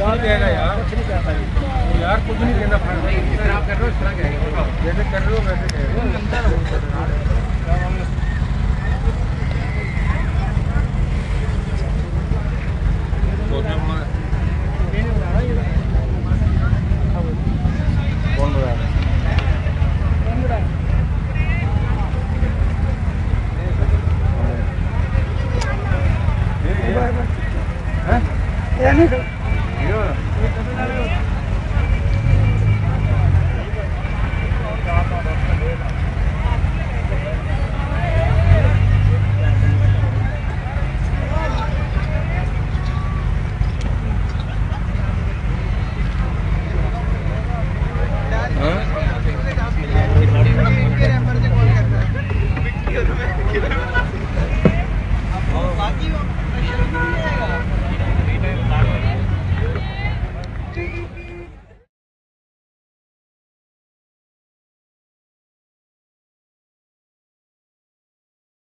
कुछ नहीं कहेगा यार। यार कुछ नहीं देना कहना फिर आप कर रहे हो इस तरह कहेगा जैसे कर रहे हो वैसे कहेगा कौन बना रहा है हैं? Get out.